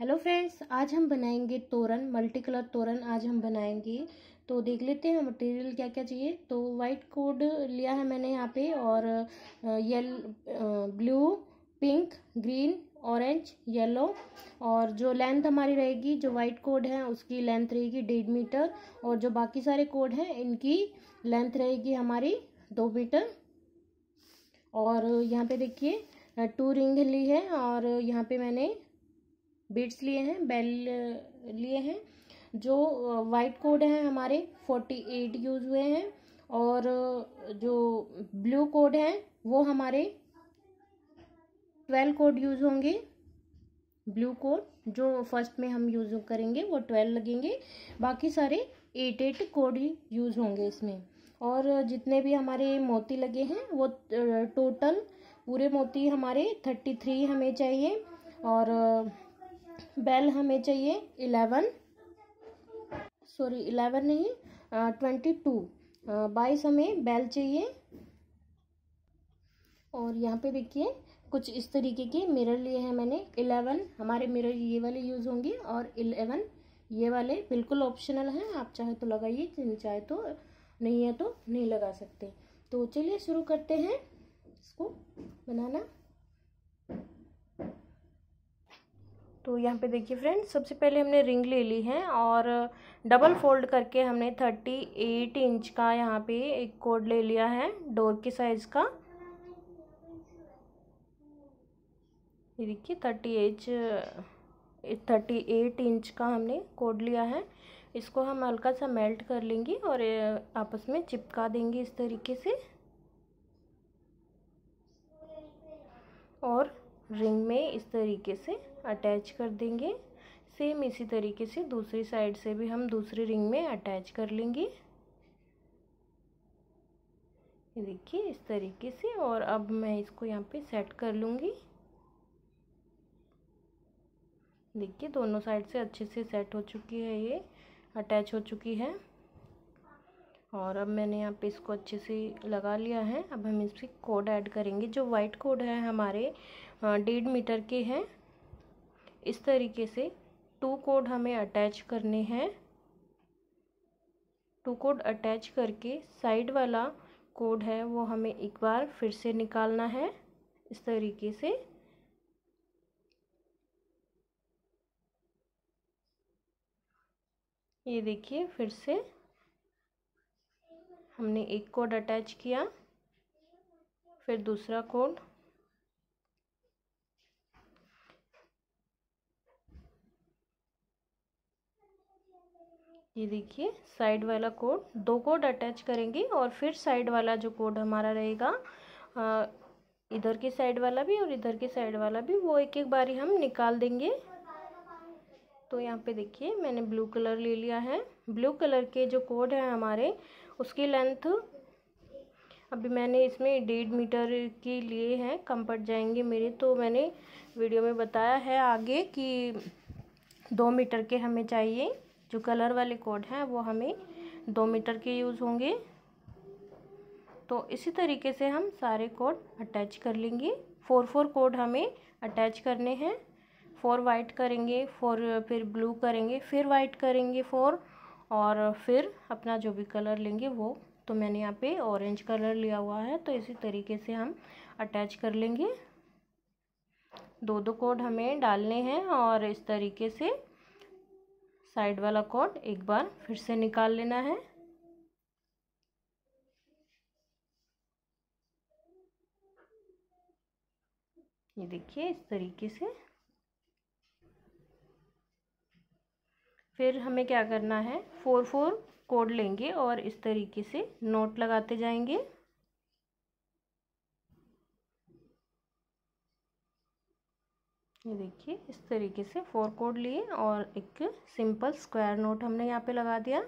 Hello friends आज हम बनाएँगे तोरण मल्टी कलर तोरन आज हम बनाएँगे। तो देख लेते हैं मटेरियल क्या क्या चाहिए। तो वाइट कोड लिया है मैंने यहाँ पे और L blue pink green orange yellow और जो लेंथ हमारी रहेगी, जो वाइट कोड है उसकी लेंथ रहेगी डेढ़ मीटर और जो बाकी सारे कोड हैं इनकी लेंथ रहेगी हमारी दो मीटर। और यहाँ पे देखिए टू रिंग ली है और यहाँ पे मैंने बीट्स लिए हैं, बेल लिए हैं, जो वाइट कोड हैं हमारे, फोर्टी एट यूज़ हुए हैं, और जो ब्लू कोड हैं, वो हमारे ट्वेल्व कोड यूज़ होंगे, ब्लू कोड, जो फ़र्स्ट में हम यूज़ करेंगे, वो ट्वेल्व लगेंगे, बाकी सारे एट एट कोड यूज़ होंगे इसमें, और जितने भी हमारे मोती लगे हैं, वो टोटल पूरे मोती हमारे थर्टी थ्री हमें चाहिए, और बेल हमें चाहिए इलेवन। सॉरी, इलेवन नहीं ट्वेंटी टू। बाईस हमें बेल चाहिए। और यहाँ पे देखिए, कुछ इस तरीके के मिरर लिए हैं मैंने। इलेवन, हमारे मिरर ये वाले यूज़ होंगे और इलेवन, ये वाले बिल्कुल ऑप्शनल हैं। आप चाहे तो लगाइए चाहे तो नहीं है तो नहीं लगा सकते। तो चलिए शुरू करते हैं इसको बनाना। तो यहाँ पे देखिए फ्रेंड्स सबसे पहले हमने रिंग ले ली है और डबल फोल्ड करके हमने थर्टी एट इंच का यहाँ पे एक कोड ले लिया है डोर के साइज़ का। ये देखिए thirty H thirty eight inch का हमने कोड लिया है। इसको हम हल्का सा मेल्ट कर लेंगे और आपस में चिपका देंगे इस तरीके से। और रिंग में इस तरीके से। अटैच कर देंगे। सेम इसी तरीके से दूसरी साइड से भी हम दूसरी रिंग में अटैच कर लेंगे। देखिए, इस तरीके से और अब मैं इसको यहाँ पे सेट कर लूँगी। देखिए, दोनों साइड से अच्छे से सेट हो चुकी है ये, अटैच हो चुकी है। और अब मैंने यहाँ पे इसको अच्छे से लगा लिया है। अब हम इसमें कोड ऐड करेंगे, जो वाइट कोड है हमारे डेढ़ मीटर के हैं। इस तरीके से टू कोड हमें अटैच करने हैं। टू कोड अटैच करके साइड वाला कोड है, वो हमें एक बार फिर से निकालना है। इस तरीके से। ये देखिए, फिर से हमने एक कोड अटैच किया, फिर दूसरा कोड। ये देखिए साइड वाला कोड दो कोड अटैच करेंगे और फिर साइड वाला जो कोड हमारा रहेगा इधर की साइड वाला भी और इधर की साइड वाला भी, वो एक एक बारी हम निकाल देंगे। तो यहाँ पे देखिए, मैंने ब्लू कलर ले लिया है। ब्लू कलर के जो कोड हैं हमारे, उसकी लेंथ अभी मैंने इसमें डेढ़ मीटर के लिए हैं, कम पड़ जाएँगे मेरे। तो मैंने वीडियो में बताया है आगे कि दो मीटर के हमें चाहिए। जो कलर वाले कोड हैं, वो हमें दो मीटर के यूज़ होंगे। तो इसी तरीके से हम सारे कोड अटैच कर लेंगे। फोर फोर कोड हमें अटैच करने हैं। फोर वाइट करेंगे, फोर फिर ब्लू करेंगे, फिर वाइट करेंगे फोर, और फिर अपना जो भी कलर लेंगे वो। तो मैंने यहाँ पे ऑरेंज कलर लिया हुआ है तो इसी तरीके से हम अटैच कर लेंगे। दो दो कोड हमें डालने हैं, और इस तरीके से साइड वाला कोड एक बार फिर से निकाल लेना है। ये देखिए, इस तरीके से। फिर हमें क्या करना है, फोर फोर कोड लेंगे और इस तरीके से नोट लगाते जाएँगे। ये देखिए, इस तरीके से फोर कोड लिए और एक सिंपल स्क्वायर नोट हमने यहाँ पे लगा दिया।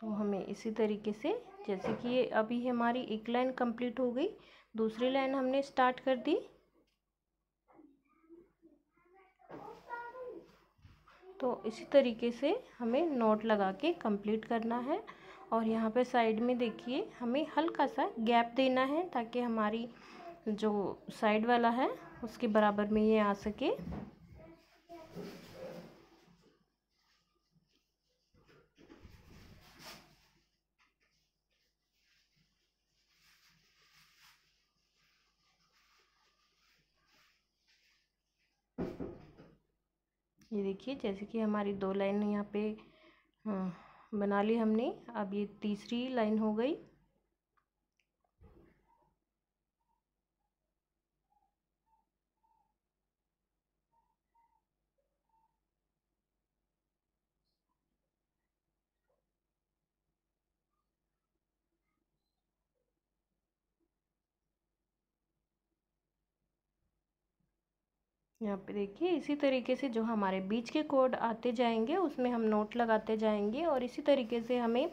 तो हमें इसी तरीके से, जैसे कि ये अभी हमारी एक लाइन कंप्लीट हो गई, दूसरी लाइन हमने स्टार्ट कर दी। तो इसी तरीके से हमें नोट लगा के कंप्लीट करना है। और यहाँ पे साइड में देखिए, हमें हल्का सा गैप देना है ताकि हमारी जो साइड वाला है, उसके बराबर में ये आ सके। ये देखिए जैसे कि हमारी दो लाइन यहाँ पे हाँ, बना ली हमने। अब ये तीसरी लाइन हो गई। यहाँ पे देखिए, इसी तरीके से जो हमारे बीच के कोड आते जाएँगे, उसमें हम नोट लगाते जाएँगे और इसी तरीके से हमें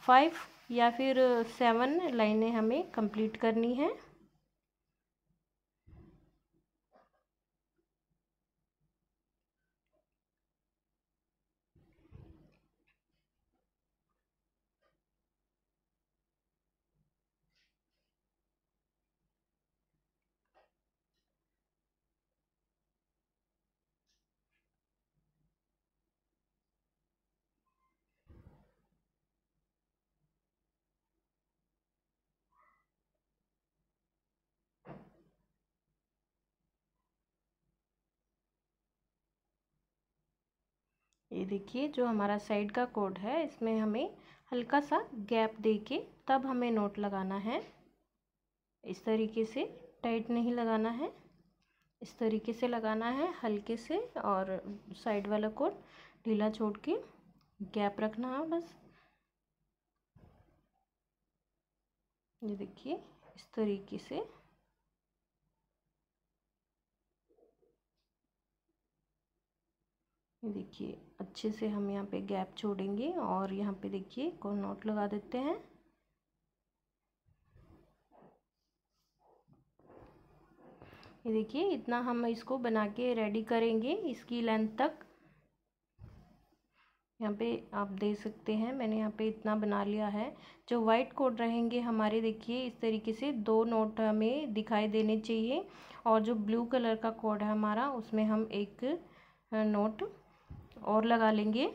फाइव या फिर सेवन लाइनें हमें कंप्लीट करनी है। ये देखिए, जो हमारा साइड का कोड है, इसमें हमें हल्का सा गैप दे के तब हमें नोट लगाना है। इस तरीके से टाइट नहीं लगाना है। इस तरीके से लगाना है, हल्के से और साइड वाला कोड ढीला छोड़ के गैप रखना है बस। ये देखिए, इस तरीके से देखिए, अच्छे से हम यहाँ पे गैप छोड़ेंगे और यहाँ पे देखिए कौन नोट लगा देते हैं। ये देखिए, इतना हम इसको बना के रेडी करेंगे इसकी लेंथ तक। यहाँ पे आप दे सकते हैं, मैंने यहाँ पे इतना बना लिया है। जो वाइट कोड रहेंगे, हमारे देखिए, इस तरीके से दो नोट हमें दिखाई देने चाहिए। और जो ब्लू कलर का कोड है हमारा, उसमें हम एक नोट और लगा लेंगे।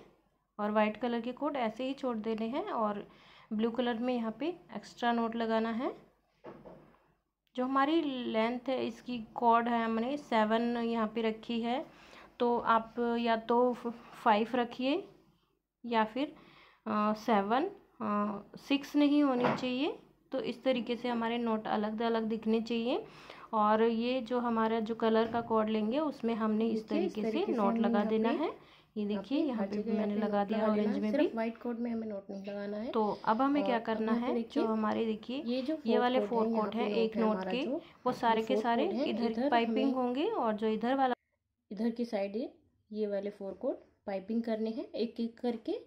और वाइट कलर के कोड ऐसे ही छोड़ देने हैं और ब्लू कलर में यहाँ पे एक्स्ट्रा नोट लगाना है। जो हमारी लेंथ है इसकी कॉर्ड है हमने सेवन यहाँ पे रखी है। तो आप या तो फाइव रखिए या फिर सेवन सिक्स नहीं होनी चाहिए। तो इस तरीके से हमारे नोट अलग अलग दिखने चाहिए। और ये जो हमारा जो कलर का कॉर्ड लेंगे उसमें हमने इस तरीके इस तरीके से, से नोट लगा देना है। ये देखिए यहाँ पे भी मैंने लगा दिया ऑरेंज में भी। व्हाइट कोड में हमें नोट नहीं लगाना है। तो अब हमें क्या करना है जो हमारे देखिए ये जो ये वाले फोर कोड है एक नोट के वो सारे के सारे इधर पाइपिंग होंगे और जो इधर वाला इधर की साइड है ये वाले फोर कोड पाइपिंग करने हैं एक एक करके।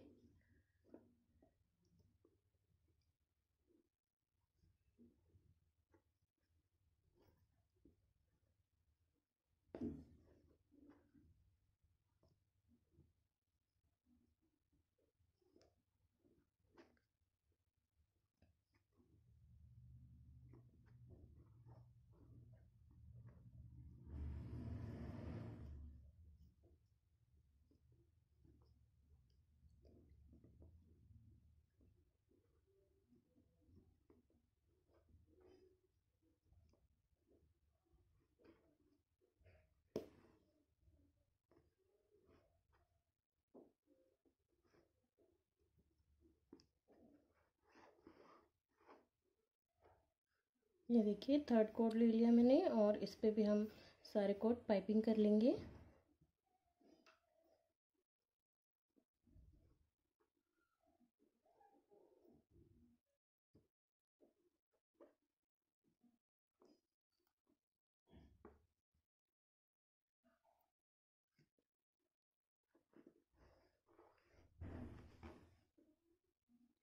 ये देखिए थर्ड कोड ले लिया मैंने और इस पर भी हम सारे कोड पाइपिंग कर लेंगे।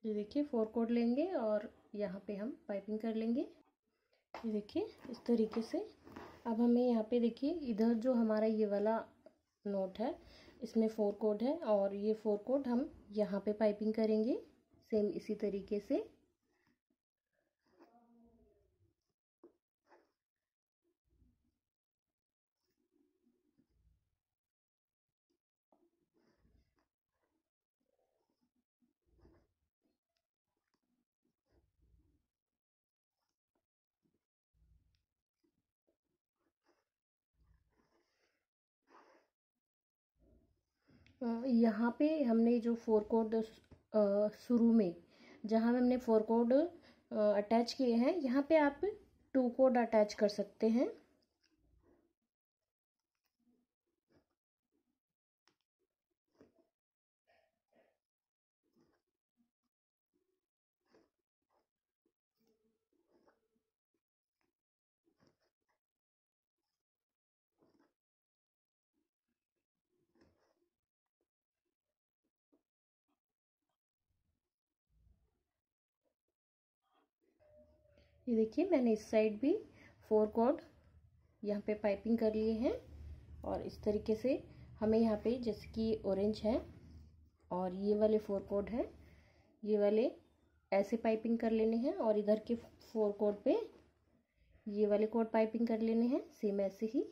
ये देखिए फोर कोड लेंगे और यहाँ पे हम पाइपिंग कर लेंगे। ये देखिए, इस तरीके से। अब हमें यहाँ पे देखिए, इधर जो हमारा ये वाला नोट है, इसमें फोर कोड है और ये फोर कोड हम यहाँ पे पाइपिंग करेंगे सेम इसी तरीके से। यहाँ पे हमने जो फोर कोड शुरू में, जहाँ हमने फोर कोड अटैच किए हैं, यहाँ पे आप टू कोड अटैच कर सकते हैं। ये देखिए, मैंने इस साइड भी फोर कॉर्ड यहाँ पे पाइपिंग कर लिए हैं और इस तरीके से हमें यहाँ पे जैसे कि ऑरेंज है और ये वाले फोर कोड है, ये वाले ऐसे पाइपिंग कर लेने हैं और इधर के फोर कोड पे ये वाले कोड पाइपिंग कर लेने हैं, सेम ऐसे ही।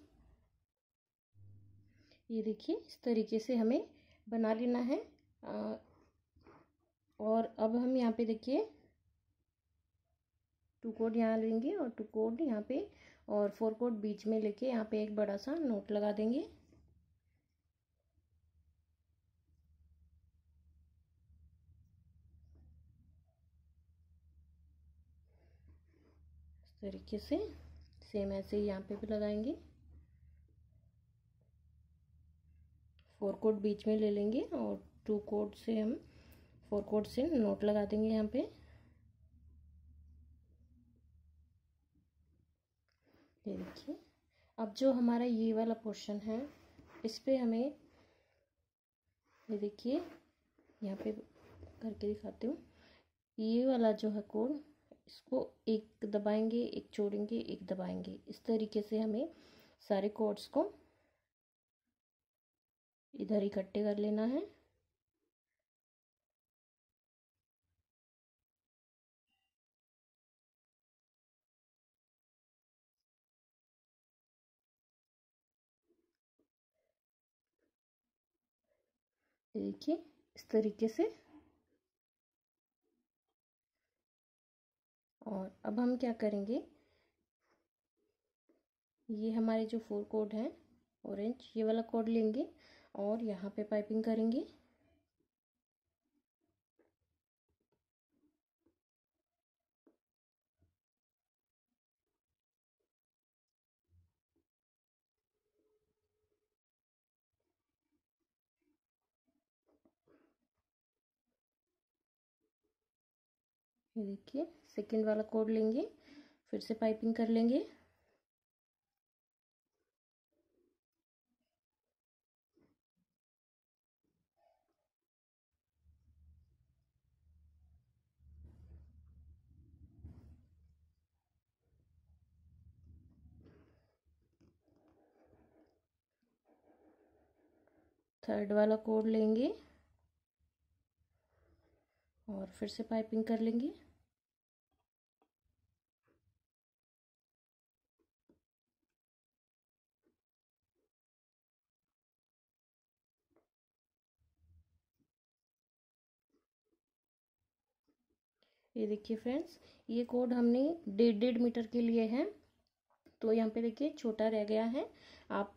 ये देखिए, इस तरीके से हमें बना लेना है। और अब हम यहाँ पे देखिए टू कोड यहाँ लेंगे और टू कोड यहाँ पे और फोर कोड बीच में लेके यहाँ पे एक बड़ा सा नोट लगा देंगे। इस तरीके से सेम ऐसे ही यहाँ पे भी लगाएँगे। फोर कोड बीच में ले लेंगे और टू कोड से हम, फोर कोड से नोट लगा देंगे यहाँ पे। ये देखिए। अब जो हमारा ये वाला पोर्शन है, इस पर हमें, ये देखिए, यहाँ पे करके दिखाती हूँ। ये वाला जो है कोड इसको एक दबाएँगे, एक छोड़ेंगे एक दबाएँगे। इस तरीके से हमें सारे कोड्स को इधर इकट्ठे कर लेना है। देखिए, इस तरीके से। और अब हम क्या करेंगे? ये हमारे जो फोर कोड हैं ऑरेंज ये वाला कोड लेंगे और यहाँ पे पाइपिंग करेंगे। ये देखिए सेकंड वाला कोड लेंगे, फिर से पाइपिंग कर लेंगे। थर्ड वाला कोड लेंगे। और फिर से पाइपिंग कर लेंगे। ये देखिए फ्रेंड्स ये कोड हमने डेढ़ डेढ़ मीटर के लिए है। तो यहाँ पे देखिए छोटा रह गया है। आप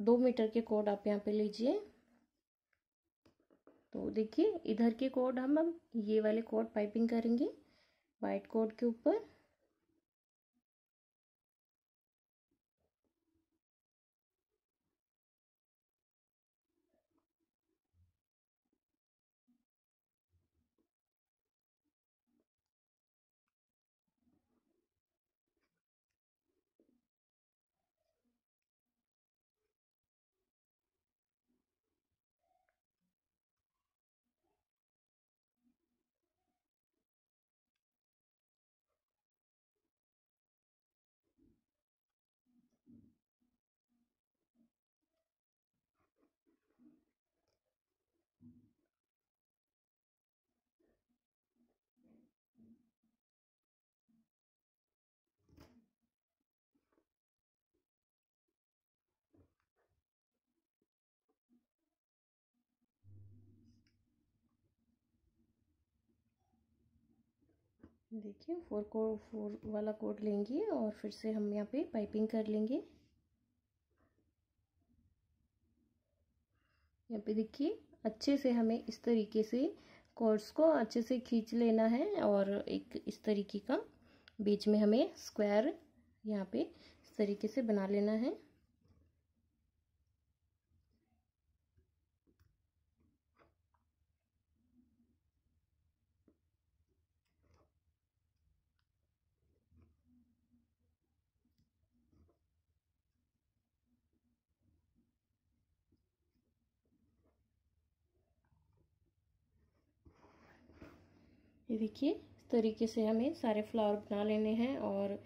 दो मीटर के कोड आप यहाँ पे लीजिए। तो देखिए, इधर के कोड हम अब ये वाले कोड पाइपिंग करेंगे वाइट कोड के ऊपर। देखिए फोर कोड फोर वाला कोड लेंगे और फिर से हम यहाँ पे पाइपिंग कर लेंगे। यहाँ पे देखिए, अच्छे से हमें इस तरीके से कोर्स को अच्छे से खींच लेना है और एक इस तरीके का बीच में हमें स्क्वायर यहाँ पे इस तरीके से बना लेना है। देखिए, इस तरीके से हमें सारे फ्लावर बना लेने हैं और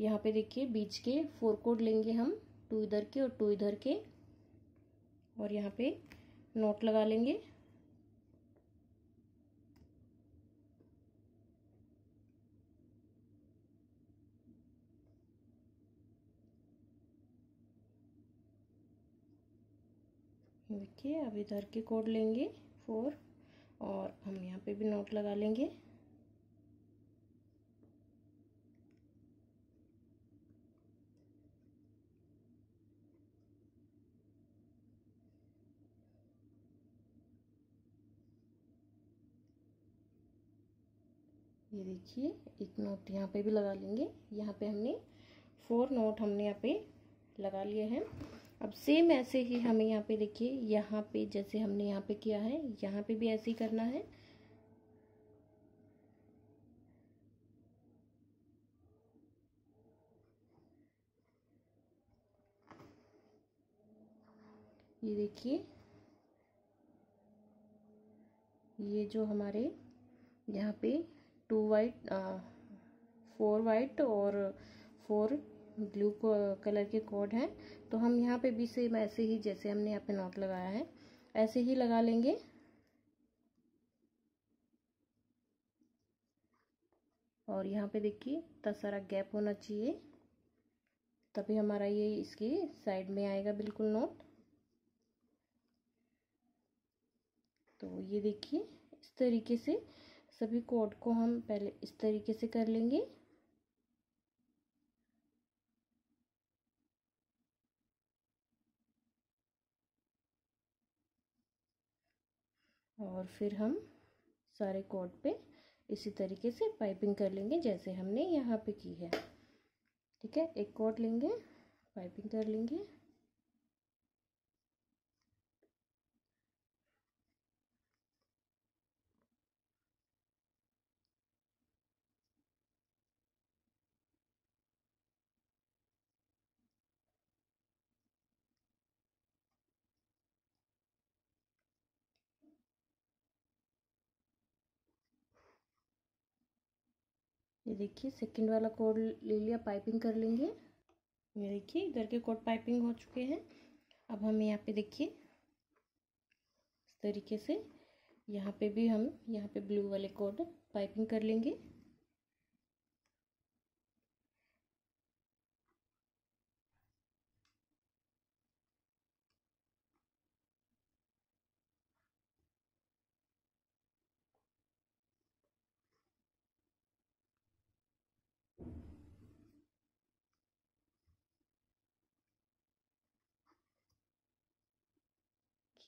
यहाँ पे देखिए, बीच के फोर कोड लेंगे हम, टू इधर के और टू इधर के। और यहाँ पे नोट लगा लेंगे। देखिए, अब इधर के कोड लेंगे, फोर, और हम यहाँ पे भी नोट लगा लेंगे। ये देखिए, एक नोट यहाँ पे भी लगा लेंगे। यहाँ पे हमने फोर नोट हमने यहाँ पे लगा लिए हैं। अब सेम ऐसे ही हमें यहाँ पे देखिए, यहाँ पे जैसे हमने यहाँ पे किया है, यहाँ पे भी ऐसे ही करना है। ये देखिए, ये जो हमारे यहाँ पे टू वाइट फोर वाइट और फोर ब्लू कलर के कोड हैं। तो हम यहाँ पे भी सेम ऐसे ही, जैसे हमने यहाँ पे नोट लगाया है, ऐसे ही लगा लेंगे। और यहाँ पे देखिए, इतना सारा गैप होना चाहिए। तभी हमारा ये इसकी साइड में आएगा बिल्कुल नोट तो ये देखिए, इस तरीके से सभी कोड को हम पहले इस तरीके से कर लेंगे। और फिर हम सारे कोड पे इसी तरीके से पाइपिंग कर लेंगे जैसे हमने यहाँ पे की है। ठीक है, एक कोड लेंगे, पाइपिंग कर लेंगे ये देखिए सेकंड वाला कोड ले लिया पाइपिंग कर लेंगे। ये देखिए, इधर के कोड पाइपिंग हो चुके हैं। अब हम यहाँ पे देखिए, इस तरीके से यहाँ पे भी हम, यहाँ पे ब्लू वाले कोड पाइपिंग कर लेंगे।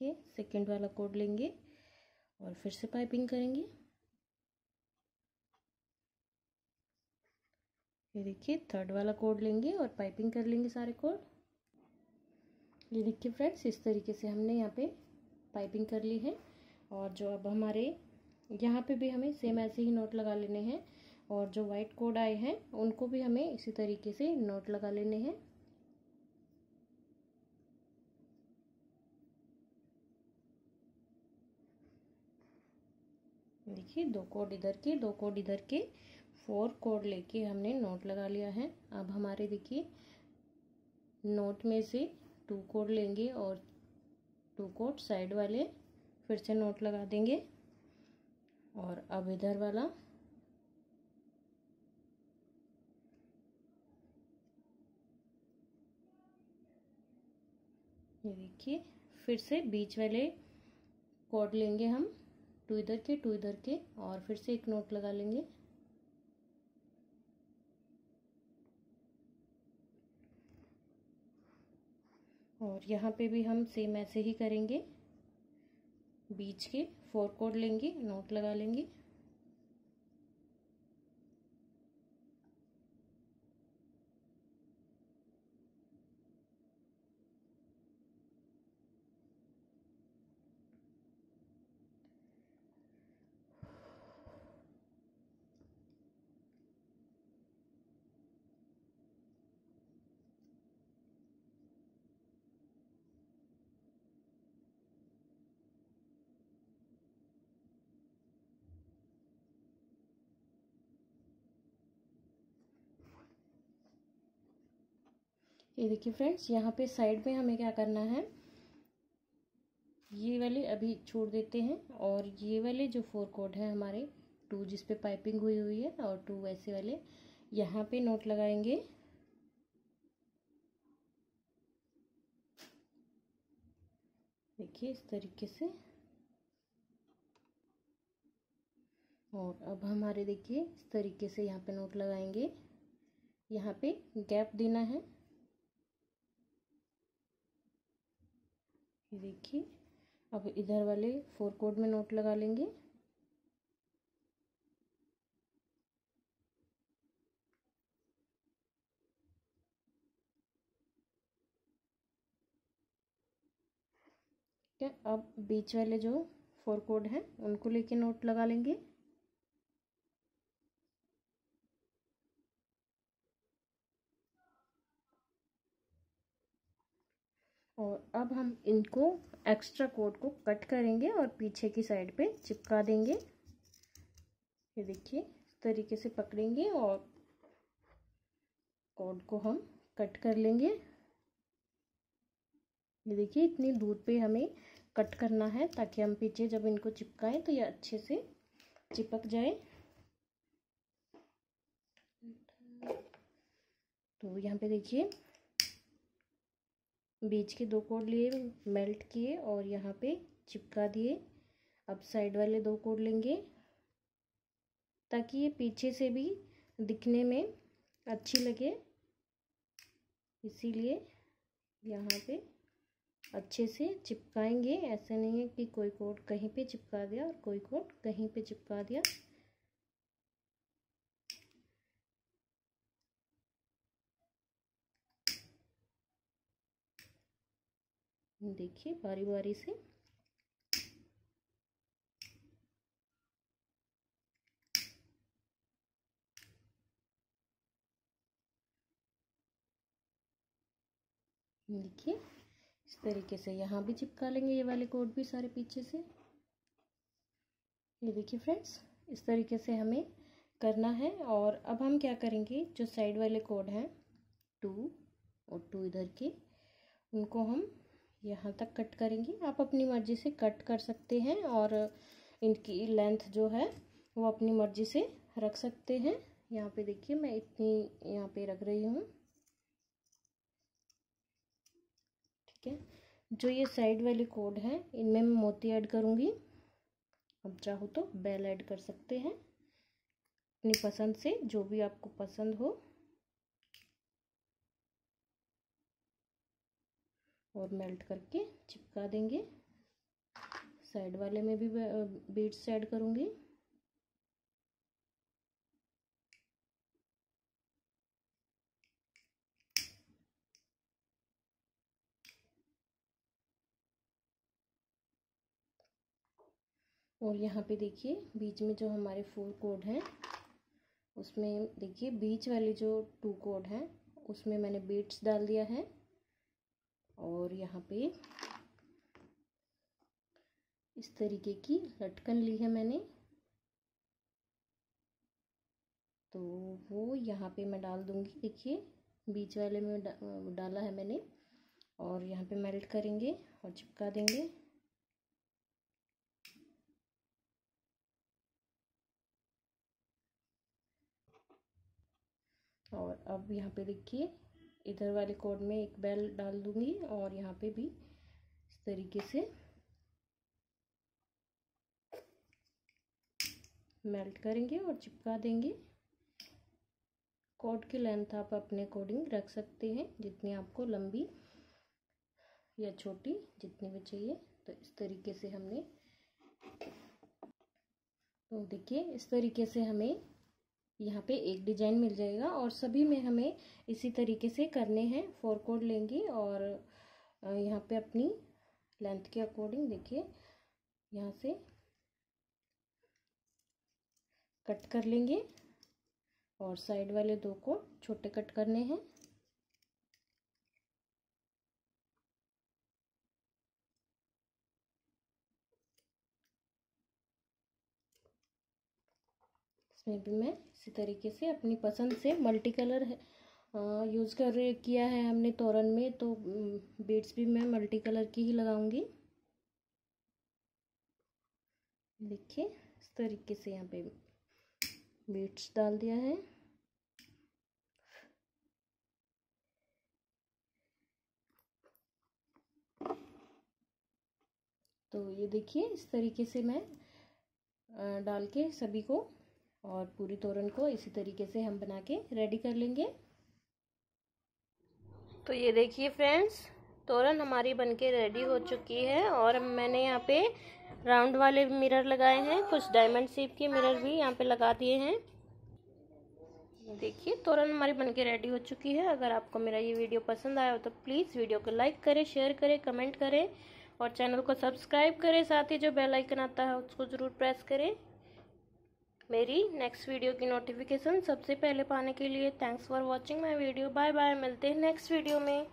देखिए सेकंड वाला कोड लेंगे और फिर से पाइपिंग करेंगे। ये देखिए थर्ड वाला कोड लेंगे और पाइपिंग कर लेंगे सारे कोड ये देखिए फ्रेंड्स इस तरीके से हमने यहाँ पे पाइपिंग कर ली है। और जो अब हमारे, यहाँ पे भी हमें सेम ऐसे ही नोट लगा लेने हैं। और जो वाइट कोड आए हैं, उनको भी हमें इसी तरीके से नोट लगा लेने हैं। देखिए, दो कोड इधर के, दो कोड इधर के, फोर कोड लेके हमने नोट लगा लिया है। अब हमारे देखिए, नोट में से टू कोड लेंगे और टू कोड साइड वाले फिर से नोट लगा देंगे। और अब इधर वाला, ये देखिए, फिर से बीच वाले कोड लेंगे हम। टू इधर के, टू इधर के, और फिर से एक नोट लगा लेंगे। और यहाँ पे भी हम सेम ऐसे ही करेंगे। बीच के फोर कोड लेंगे नोट लगा लेंगे। ये देखिए फ्रेंड्स यहाँ पे साइड में हमें क्या करना है? ये वाले अभी छोड़ देते हैं और ये वाले जो फोर कोड है हमारे टू जिस पे पाइपिंग हुई हुई है और टू वैसे वाले, यहाँ पे नोट लगाएँगे। देखिए इस तरीके से। और अब हमारे देखिए इस तरीके से यहाँ पे नोट लगाएँगे। यहाँ पे गैप देना है। ये देखिए, अब इधर वाले फोर कोड में नोट लगा लेंगे। ठीक है, अब बीच वाले जो फोर कोड हैं, उनको लेके नोट लगा लेंगे। और अब हम इनको एक्स्ट्रा कोड को कट करेंगे और पीछे की साइड पे चिपका देंगे। ये देखिए, इस तरीके से पकड़ेंगे और कोड को हम कट कर लेंगे। ये देखिए, इतनी दूर पे हमें कट करना है ताकि हम पीछे जब इनको चिपकाएँ तो ये अच्छे से चिपक जाए। तो यहाँ पे देखिए बीच के दो कोड लिए, मेल्ट किए और यहाँ पे चिपका दिए। अब साइड वाले दो कोड लेंगे, ताकि ये पीछे से भी दिखने में अच्छी लगे। इसीलिए यहाँ पे अच्छे से चिपकाएँगे। ऐसा नहीं है कि कोई कोड कहीं पे चिपका दिया और कोई कोड कहीं पे चिपका दिया। देखिए बारी बारी से। देखिए, इस तरीके से यहाँ भी चिपका लेंगे ये वाले कोड भी सारे पीछे से। ये देखिए फ्रेंड्स, इस तरीके से हमें करना है और अब हम क्या करेंगे, जो साइड वाले कोड हैं, टू और टू इधर के, उनको हम यहाँ तक कट करेंगे। आप अपनी मर्ज़ी से कट कर सकते हैं और इनकी लेंथ जो है, वो अपनी मर्ज़ी से रख सकते हैं। यहाँ पे देखिए, मैं इतनी यहाँ पे रख रही हूँ। ठीक है? जो ये साइड वाले कोड हैं, इनमें मैं मोती ऐड करूँगी। अब चाहो तो बेल ऐड कर सकते हैं। अपनी पसंद से, जो भी आपको पसंद हो। और मेल्ट करके चिपका देंगे। साइड वाले में भी बीड्स ऐड करूँगी। और यहाँ पे देखिए, बीच में जो हमारे फोर कोड हैं, उसमें देखिए, बीच वाले जो टू कोड हैं, उसमें मैंने बीट्स डाल दिया है। और यहाँ पे इस तरीके की लटकन ली है मैंने। तो वो यहाँ पे मैं डाल दूँगी, देखिए, बीच वाले में डाला है मैंने और यहाँ पे मेल्ट करेंगे और चिपका देंगे। और अब यहाँ पे देखिए इधर वाले कोड में एक बेल डाल दूँगी और यहाँ पे भी इस तरीके से मेल्ट करेंगे और चिपका देंगे। कोड की लेंथ आप अपने अकॉर्डिंग रख सकते हैं, जितनी आपको लंबी या छोटी जितनी भी चाहिए। तो इस तरीके से हमने तो देखिए, इस तरीके से हमें यहाँ पे एक डिज़ाइन मिल जाएगा और सभी में हमें इसी तरीके से करने हैं। फोर कोड लेंगे और यहाँ पे अपनी लेंथ के अकॉर्डिंग देखिए, यहाँ से कट कर लेंगे और साइड वाले दो को छोटे कट करने हैं। इसमें भी मैं इसी तरीके से अपनी पसंद से मल्टी कलर यूज़ कर किया है हमने तोरन में तो बीड्स भी मैं मल्टी कलर की ही लगाऊँगी। देखिए, इस तरीके से यहाँ पे बीड्स डाल दिया है। तो ये देखिए, इस तरीके से मैं डाल के सभी को और पूरी तोरण को इसी तरीके से हम बना के रेडी कर लेंगे। तो ये देखिए फ्रेंड्स तोरण हमारी बनके रेडी हो चुकी है और मैंने यहाँ पे राउंड वाले मिरर लगाए हैं। कुछ डायमंड शेप के मिरर भी यहाँ पे लगा दिए हैं। देखिए, तोरण हमारी बनके रेडी हो चुकी है। अगर आपको मेरा ये वीडियो पसंद आया हो तो प्लीज़ वीडियो को लाइक करें शेयर करें कमेंट करें और चैनल को सब्सक्राइब करें। साथ ही जो बेल आइकन आता है उसको ज़रूर प्रेस करें। मेरी नेक्स्ट वीडियो की नोटिफिकेशन सबसे पहले पाने के लिए thanks for watching my video bye bye मिलते हैं नेक्स्ट वीडियो में.